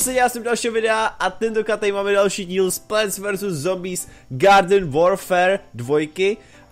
se já jsem dalšího videa a tentokrát tady máme další díl z Plants vs Zombies Garden Warfare 2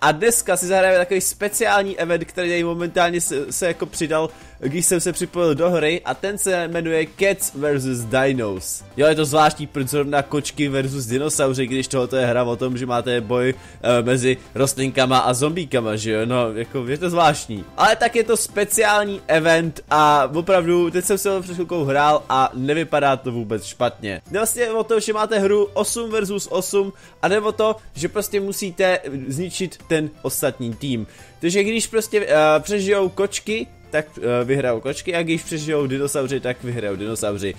a dneska si zahrajeme takový speciální event, který momentálně se, se jako přidal, když jsem se připojil do hry a ten se jmenuje Cats vs Dinos. Jo, je to zvláštní, proč zrovna kočky versus dinosauři, když tohoto je hra o tom, že máte boj e, mezi rostlinkama a zombíkama, že jo, no, jako je to zvláštní. Ale tak je to speciální event a opravdu, teď jsem se ho před chvilkou hrál a nevypadá to vůbec špatně. Vlastně o to, že máte hru 8 versus 8 a nebo to, že prostě musíte zničit ten ostatní tým. Takže když prostě uh, přežijou kočky, tak uh, vyhrajou kočky a když přežijou dinosauři, tak vyhrajou dinosauři.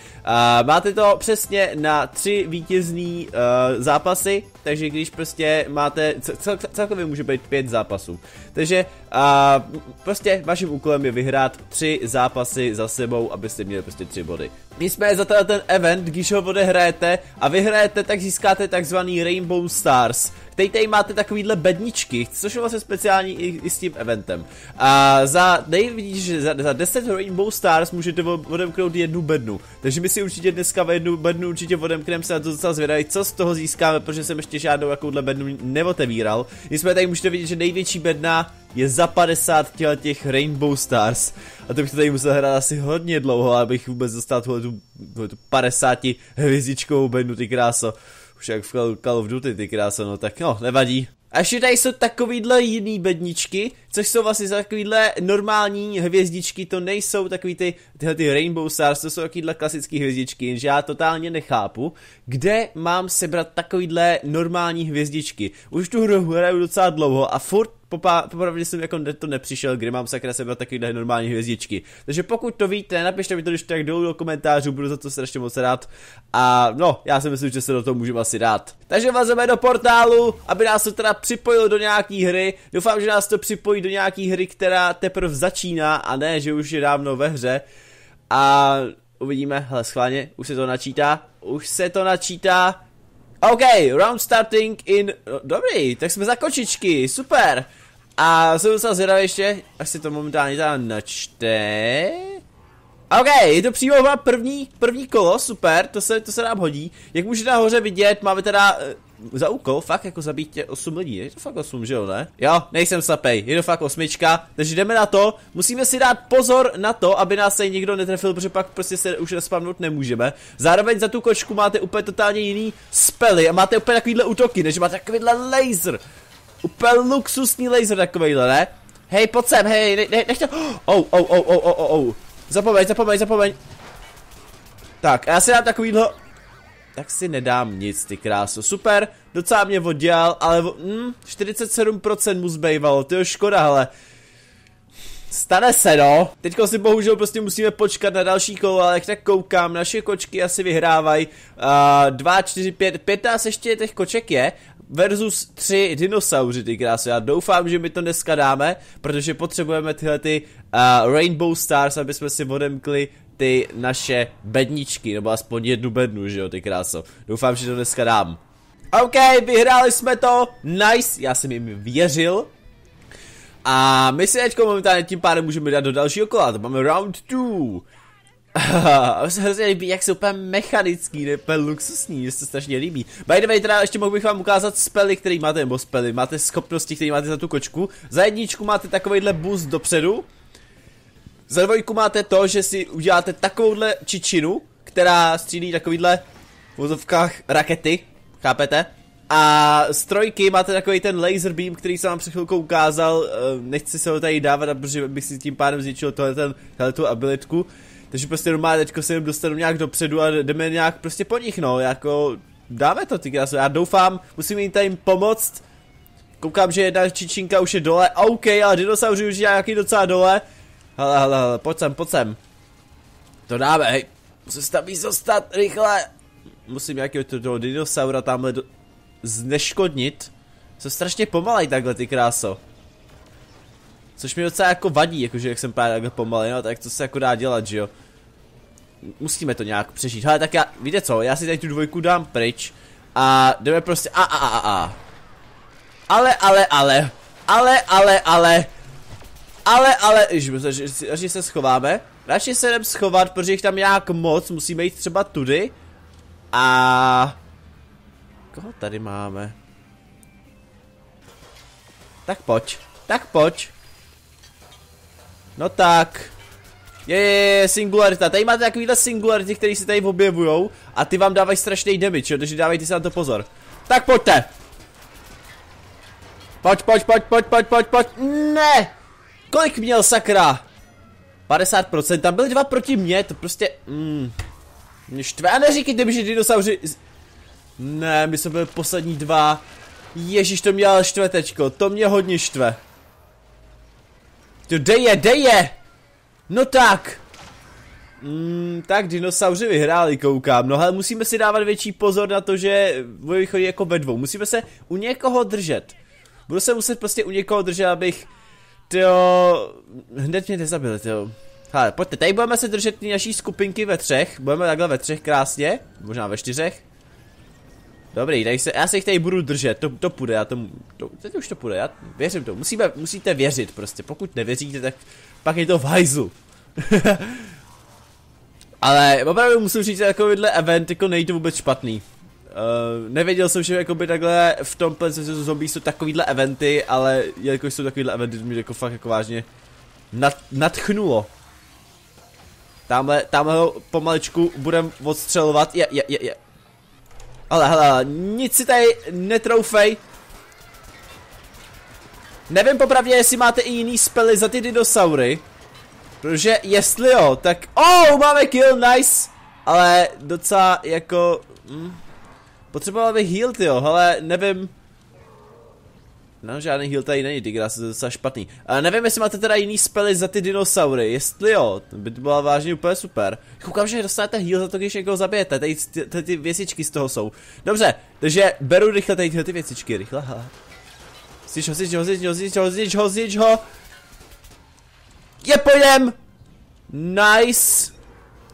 Máte to přesně na tři vítězný uh, zápasy, takže když prostě máte, cel, celkově může být pět zápasů. Takže uh, prostě vaším úkolem je vyhrát tři zápasy za sebou, abyste měli prostě tři body. jsme za ten event, když ho odehrajete a vyhrajete, tak získáte takzvaný Rainbow Stars, Teď tady máte takovýhle bedničky, což je vlastně speciální i, i s tím eventem. A za, tady vidíš, že za, za 10 Rainbow Stars můžete odemknout jednu bednu. Takže my si určitě dneska v jednu bednu určitě odemkneme se na to docela zvědaví, co z toho získáme, protože jsem ještě žádnou takovouhle bednu neotevíral. Nicméně tady můžete vidět, že největší bedna je za 50 těch Rainbow Stars. A to bych to tady musel hrát asi hodně dlouho, abych vůbec dostal tuhle tu, tu 50 hvězdičkovou bednu, ty kráso. Už jak v Call of Duty, ty krása, no tak no, nevadí. A ještě tady jsou takovýhle jiný bedničky, což jsou vlastně takovýhle normální hvězdičky, to nejsou takový ty, tyhle ty Rainbow Stars, to jsou takovýhle klasické hvězdičky, jenže já totálně nechápu, kde mám sebrat takovýhle normální hvězdičky. Už tu hru hraju docela dlouho a furt popravdě jsem jako to nepřišel, kde mám sakra sebe takovýhle normální hvězdičky. Takže pokud to víte, napište mi to když tak dolů do komentářů, budu za to strašně moc rád. A no, já si myslím, že se do toho můžeme asi dát. Takže vazeme do portálu, aby nás to teda připojilo do nějaký hry. Doufám, že nás to připojí do nějaký hry, která teprve začíná a ne, že už je dávno ve hře. A uvidíme, hele schválně, už se to načítá, už se to načítá. OK, round starting in... Dobrý, tak jsme za kočičky, super. A jsem docela zvědavý ještě, až si to momentálně teda načte. OK, je to přímo první, první kolo, super, to se, to se nám hodí. Jak můžete nahoře vidět, máme teda uh, za úkol fakt jako zabít tě 8 lidí, je to fakt 8, že jo, ne? Jo, nejsem sapej, je to fakt osmička, takže jdeme na to, musíme si dát pozor na to, aby nás se nikdo netrefil, protože pak prostě se už respawnout nemůžeme. Zároveň za tu kočku máte úplně totálně jiný spely a máte úplně takovýhle útoky, než máte takovýhle laser. Úplně luxusní laser takovejhle, ne? Hej, pojď sem, hej, ne, ne, nechte... Oh, oh, oh, oh, oh, oh, oh. Zapomeň, zapomeň, zapomeň. Tak, já si dám takovýhle... Tak si nedám nic, ty kráso. Super, docela mě oddělal, ale hm, 47% mu zbývalo, to je škoda, ale... Stane se, no. Teďko si bohužel prostě musíme počkat na další kolo, ale jak tak koukám, naše kočky asi vyhrávají. Uh, 2, 4, 5, 15 ještě těch koček je versus tři dinosauři, ty krásy. Já doufám, že my to dneska dáme, protože potřebujeme tyhle ty uh, Rainbow Stars, aby jsme si odemkli ty naše bedničky, nebo aspoň jednu bednu, že jo, ty kráso. Doufám, že to dneska dám. OK, vyhráli jsme to, nice, já jsem jim věřil. A my si teďko momentálně tím pádem můžeme dát do dalšího kola, to máme round 2. A se hrozně líbí, jak jsou úplně mechanický, ne úplně luxusní, mě se strašně líbí. By the way, teda ještě mohl bych vám ukázat spely, který máte, nebo spely, máte schopnosti, které máte za tu kočku. Za jedničku máte takovýhle boost dopředu. Za dvojku máte to, že si uděláte takovouhle čičinu, která střílí takovýhle v vozovkách rakety, chápete? A z trojky máte takový ten laser beam, který jsem vám před chvilkou ukázal, eh, nechci se ho tady dávat, protože bych si tím pádem zničil tohle ten, tu abilitku. Takže prostě normálně teďko se jim dostanu nějak dopředu a jdeme nějak prostě po nich, no, jako dáme to ty krásy. Já doufám, musím jim tady pomoct. Koukám, že jedna čičinka už je dole, OK, ale dinosauři už je nějaký docela dole. Hele, hele, hele, pojď sem, pojď sem. To dáme, hej, musím se tam víc dostat, rychle. Musím nějakého toho dinosaura tamhle do... zneškodnit. Jsou strašně pomalej takhle ty kráso. Což mi docela jako vadí, jakože jak jsem právě takhle pomalý, no tak to se jako dá dělat, že jo. Musíme to nějak přežít. Ale tak já, víte co, já si tady tu dvojku dám pryč a jdeme prostě a a a a. Ale, ale, ale, ale, ale, ale, ale, ale, že, že se schováme, Radši se jdem schovat, protože jich tam nějak moc, musíme jít třeba tudy. A... Koho tady máme? Tak pojď, tak pojď. No tak. Je, je, je, singularita. Tady máte takovýhle singularity, které se tady objevujou a ty vám dávají strašný damage, jo, takže dávejte si na to pozor. Tak pojďte. Pojď, pojď, pojď, pojď, pojď, pojď, pojď. Ne! Kolik měl sakra? 50%, tam byly dva proti mně, to prostě, mm, mě štve, a neříkejte mi, že dinosauři, ne, my jsme byli poslední dva, ježíš, to mě ale štve tečko, to mě hodně štve. To dej je, dej je! No tak. Mm, tak dinosauři vyhráli, koukám. No ale musíme si dávat větší pozor na to, že chodí jako ve dvou. Musíme se u někoho držet. Budu se muset prostě u někoho držet, abych... Tyjo... Hned mě nezabili, tyjo. Hele, pojďte, tady budeme se držet naší skupinky ve třech. Budeme takhle ve třech krásně. Možná ve čtyřech. Dobrý, tady se, já se jich tady budu držet, to, to půjde, já tomu, to, teď už to půjde, já věřím to, musíme, musíte věřit prostě, pokud nevěříte, tak pak je to v hajzlu. Ale opravdu musím říct, že takovýhle event jako nejde vůbec špatný. Uh, nevěděl jsem, že jakoby takhle v tom Plants vs Zombies jsou takovýhle eventy, ale jelikož jsou takovýhle eventy, to mě jako fakt jako vážně nad, nadchnulo. Tamhle, tamhle ho pomaličku budem odstřelovat, je, je, je, je. Ale hele, nic si tady netroufej. Nevím popravdě, jestli máte i jiný spely za ty dinosaury. Protože jestli jo, tak... Oh, máme kill, nice! Ale docela jako... Hm, potřeboval bych heal, jo, ale nevím... No, žádný heal tady není, ty je docela špatný. Ale nevím, jestli máte teda jiný spely za ty dinosaury, jestli jo, to by to byla vážně úplně super. Koukám, že dostanete heal za to, když někoho zabijete, tady ty, ty, ty věcičky z toho jsou. Dobře, takže beru rychle tady tyhle ty věcičky, rychle, ha. Znič ho, znič ho, znič ho, znič ho, znič ho, ho. Je, pojdem! Nice.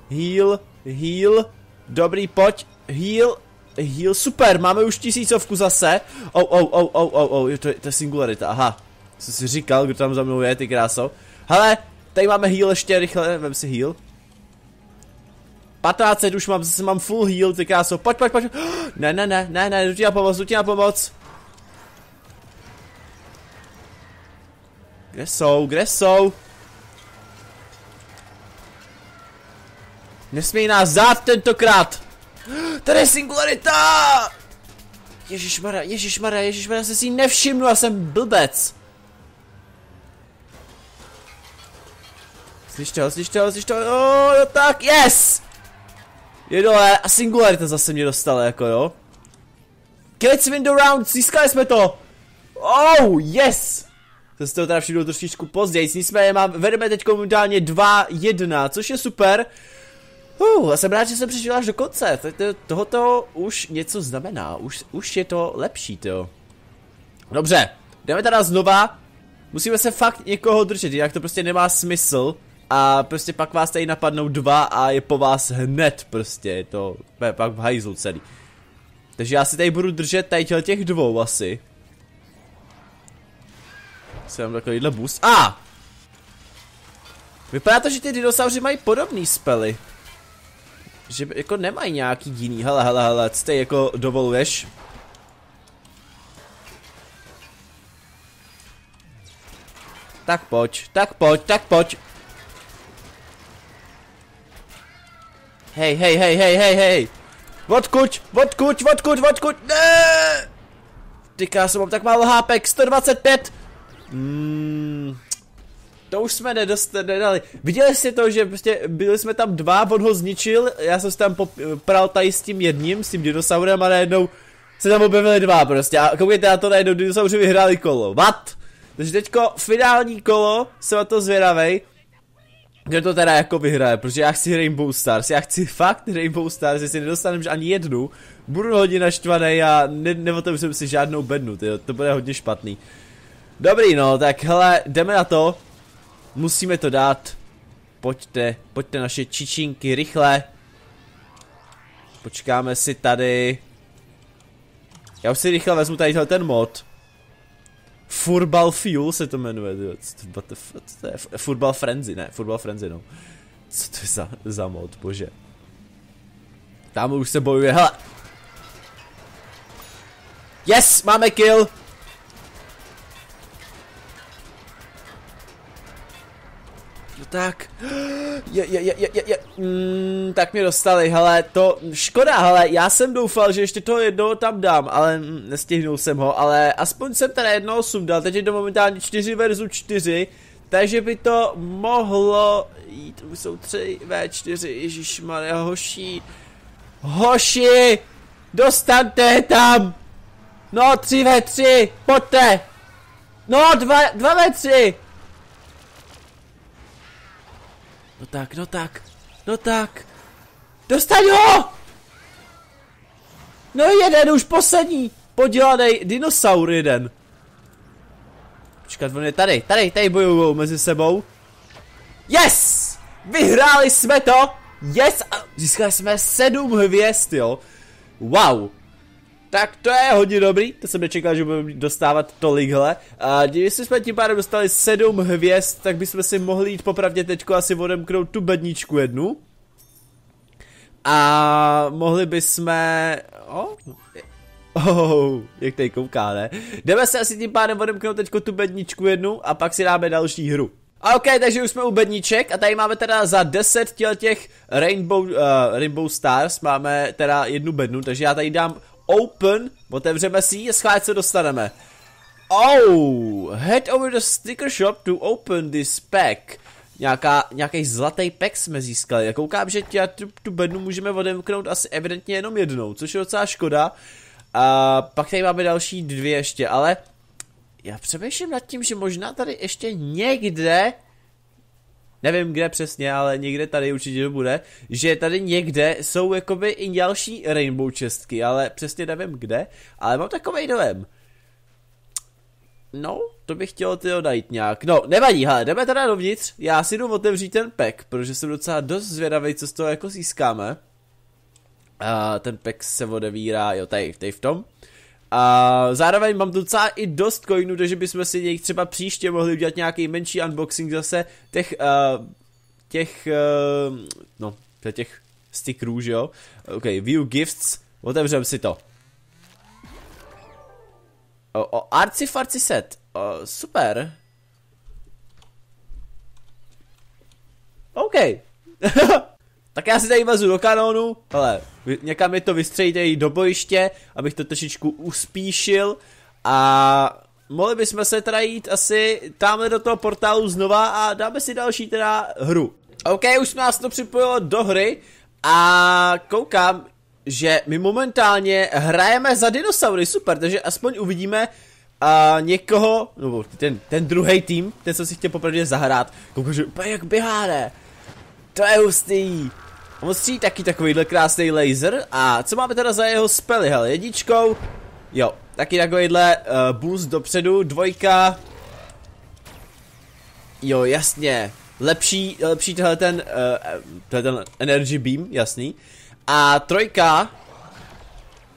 Heal, heal. Dobrý, pojď. Heal, heal, super, máme už tisícovku zase. Oh, oh, oh, oh, oh, oh, to, je, to je singularita, aha. Jsem si říkal, kdo tam za mnou je, ty kráso. Hele, tady máme heal ještě rychle, vem si heal. 15 už mám, zase mám full heal, ty kráso, pojď, pojď, pojď. Ne, ne, ne, ne, ne, jdu ti na pomoc, jdu ti na pomoc. Kde jsou, kde jsou? Nesmí nás dát tentokrát! Tady je singularita! Ježišmarja, ježišmarja, ježišmarja, se si nevšimnu, já jsem blbec. Slyšte ho, slyšte ho, slyšte ho, jo, jo, tak, yes! Je dole a singularita zase mě dostala, jako jo. Kill window round, získali jsme to! Oh, yes! To se toho teda všiml trošičku později, nicméně mám, vedeme teď momentálně 2-1, což je super. Uh, já jsem rád, že jsem přišel až do konce. Tohoto už něco znamená. Už, už je to lepší, to. Dobře, jdeme teda znova. Musíme se fakt někoho držet, jinak to prostě nemá smysl. A prostě pak vás tady napadnou dva a je po vás hned prostě. Je to pak v hajzlu celý. Takže já si tady budu držet tady těch dvou asi. Jsem takovýhle boost. A! Ah! Vypadá to, že ty dinosauři mají podobný spely že jako nemají nějaký jiný, hele, hele, hele, ty jako dovoluješ? Tak pojď, tak pojď, tak pojď. Hej, hej, hej, hej, hej, hej. Odkuď, odkuď, odkuď, odkuď, ne! Ty krásu, mám tak málo hápek, 125. Hmm, to už jsme nedost, nedali. Viděli jste to, že prostě byli jsme tam dva, on ho zničil, já jsem se tam pral tady s tím jedním, s tím dinosaurem a najednou se tam objevili dva prostě a koukejte na to, najednou dinosauři vyhráli kolo. What? Takže teďko finální kolo, jsem na to zvědavej. Kdo to teda jako vyhraje, protože já chci Rainbow Stars, já chci fakt Rainbow Stars, jestli nedostanem ani jednu, budu hodně naštvaný a ne, neotevřu si žádnou bednu, tyjo, to bude hodně špatný. Dobrý no, tak hele, jdeme na to. Musíme to dát. Pojďte, pojďte naše čičinky rychle. Počkáme si tady. Já už si rychle vezmu tady ten mod. Furball Fuel se to jmenuje. What the, what the, Furball Frenzy, ne, Furball Frenzy, no. Co to je za, za mod, bože. Tam už se bojuje, hele. Yes, máme kill. Tak. Je, je, je, je, je, je. Mm, tak mě dostali, hele, to, škoda, hele, já jsem doufal, že ještě toho jednoho tam dám, ale mm, nestihnul jsem ho, ale aspoň jsem teda jednoho sundal, teď je to momentálně 4 versus 4, takže by to mohlo jít, už jsou 3 V4, ježišmarja, hoší, hoši, dostaňte tam, no 3 V3, pojďte, no 2, 2 V3, No tak, no tak, no tak. Dostaň ho! No jeden už poslední. Podělaný dinosaur jeden. Počkat, on je tady, tady, tady bojujou mezi sebou. Yes! Vyhráli jsme to! Yes! A získali jsme sedm hvězd, jo. Wow. Tak to je hodně dobrý, to jsem nečekal, že budeme dostávat tolikhle. A když jsme tím pádem dostali 7 hvězd, tak bychom si mohli jít popravdě teďko asi odemknout tu bedničku jednu. A mohli bychom... Oh, oh, jak tady kouká, ne? Jdeme se asi tím pádem odemknout teďko tu bedničku jednu a pak si dáme další hru. OK, takže už jsme u bedniček a tady máme teda za 10 těch Rainbow, uh, Rainbow Stars máme teda jednu bednu, takže já tady dám open, otevřeme si ji a schválně co dostaneme. Oh, head over the sticker shop to open this pack. Nějaká, nějaký zlatý pack jsme získali. Já koukám, že tě, tu, tu bednu můžeme odemknout asi evidentně jenom jednou, což je docela škoda. A pak tady máme další dvě ještě, ale já přemýšlím nad tím, že možná tady ještě někde nevím kde přesně, ale někde tady určitě to bude, že tady někde jsou jakoby i další rainbow čestky, ale přesně nevím kde, ale mám takový dojem. No, to bych chtěl ty najít nějak. No, nevadí, hele, jdeme teda dovnitř, já si jdu otevřít ten pack, protože jsem docela dost zvědavý, co z toho jako získáme. A ten pack se odevírá, jo, tady, tady v tom. A zároveň mám docela i dost coinů, takže bychom si něj třeba příště mohli udělat nějaký menší unboxing zase těch, uh, těch, uh, no, těch stickerů, že jo? Ok, view gifts, otevřem si to. O, o arci farci set, o, super. OK. Tak já si tady vezu do kanónu, ale někam mi to vystřejte do bojiště, abych to trošičku uspíšil a mohli bychom se teda jít asi tamhle do toho portálu znova a dáme si další teda hru. OK, už jsme nás to připojilo do hry a koukám, že my momentálně hrajeme za dinosaury, super, takže aspoň uvidíme a někoho, nebo ten, ten druhý tým, ten co si chtěl popravdě zahrát, koukám, že úplně jak běhá, ne? To je hustý. On stří taky takovýhle krásný laser. A co máme teda za jeho spely, hele, jedničkou, jo, taky takovýhle uh, boost dopředu, dvojka, jo, jasně, lepší, lepší tohle ten, uh, tohle ten energy beam, jasný, a trojka,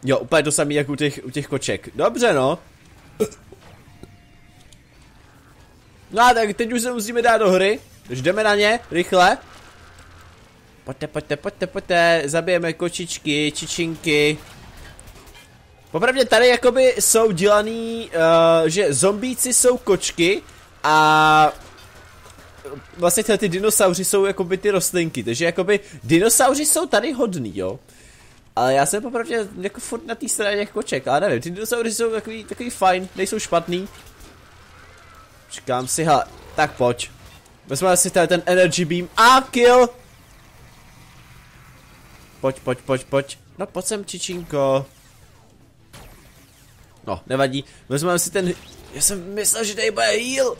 jo, úplně to samý jak u těch, u těch koček, dobře no, no a tak teď už se musíme dát do hry, takže jdeme na ně, rychle, Pojďte, pojďte, pojďte, pojďte, zabijeme kočičky, čičinky. Popravdě tady jakoby jsou dělaný, uh, že zombíci jsou kočky a vlastně tyhle ty dinosauři jsou jakoby ty rostlinky, takže jakoby dinosauři jsou tady hodný, jo. Ale já jsem popravdě jako furt na té straně těch koček, ale nevím, ty dinosauři jsou takový, takový fajn, nejsou špatný. Říkám si, hele, tak pojď. Vezmeme si tady ten energy beam a kill! Pojď, pojď, pojď, pojď. No pojď sem, čičinko. No, nevadí. Vezmeme si ten... Já jsem myslel, že tady bude heal.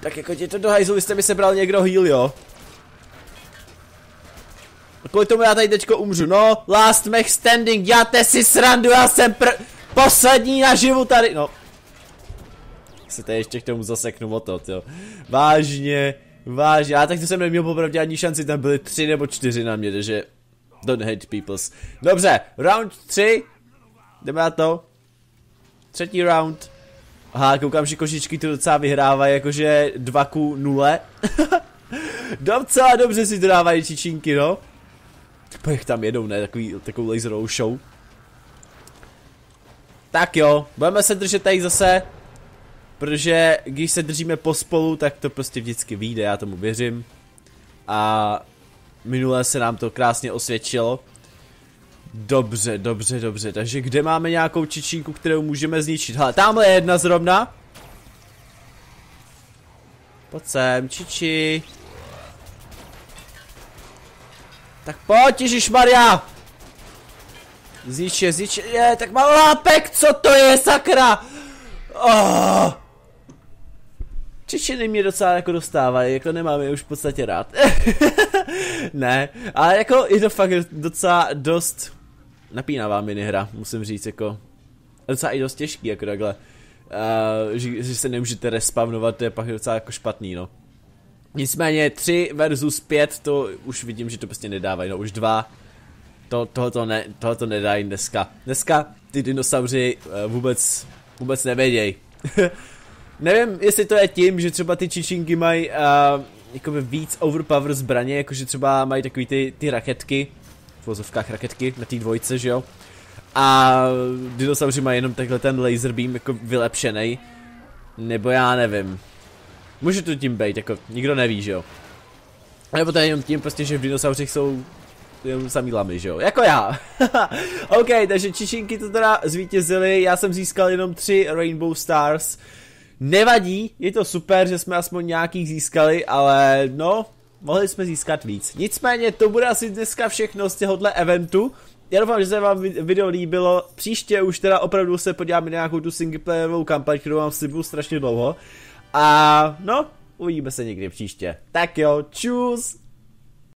Tak jako tě to do hajzlu, vy jste mi sebral někdo heal, jo? A kvůli tomu já tady teďko umřu. No, last mech standing, děláte si srandu, já jsem pr... Poslední naživu tady, no. Se tady ještě k tomu zaseknu o to, jo. Vážně. Vážně, já tak to jsem neměl popravdě ani šanci, tam byly tři nebo čtyři na mě, takže don't hate peoples. Dobře, round 3, jdeme na to. Třetí round. Aha, koukám, že košičky tu docela vyhrávají, jakože 2 ku 0. Docela dobře si to dávají čičinky, no. Pojď tam jedou, ne, takový, takovou laserovou show. Tak jo, budeme se držet tady zase, protože když se držíme pospolu, tak to prostě vždycky vyjde, já tomu věřím. A minule se nám to krásně osvědčilo. Dobře, dobře, dobře, takže kde máme nějakou čičínku, kterou můžeme zničit? Hele, tamhle je jedna zrovna. Pojď sem, čiči. Tak pojď, Maria. Znič je, znič je, tak má lápek, co to je, sakra? Oh. Čičiny mě docela jako dostávají, jako nemám je už v podstatě rád. ne, ale jako je to fakt docela dost napínavá minihra, musím říct, jako docela i dost těžký, jako takhle. Uh, že, že se nemůžete respavnovat, to je pak docela jako špatný, no. Nicméně 3 versus 5, to už vidím, že to prostě nedávají, no už 2. To, tohoto, ne, tohoto nedají dneska. Dneska ty dinosauři uh, vůbec, vůbec nevědějí. Nevím, jestli to je tím, že třeba ty čičinky mají uh, jakoby víc overpower zbraně, jakože třeba mají takový ty, ty raketky, v vozovkách raketky na té dvojce, že jo? A dinosauři mají jenom takhle ten laser beam jako vylepšený. Nebo já nevím. Může to tím být, jako nikdo neví, že jo? Nebo to je jenom tím prostě, že v dinosauřích jsou jenom samý lamy, že jo? Jako já. ok, takže čičinky to teda zvítězily, já jsem získal jenom tři Rainbow Stars. Nevadí, je to super, že jsme aspoň nějakých získali, ale no, mohli jsme získat víc. Nicméně to bude asi dneska všechno z těhohle eventu. Já doufám, že se vám video líbilo. Příště už teda opravdu se podíváme na nějakou tu singleplayerovou kampaň, kterou mám slibuju strašně dlouho. A no, uvidíme se někdy příště. Tak jo, čus!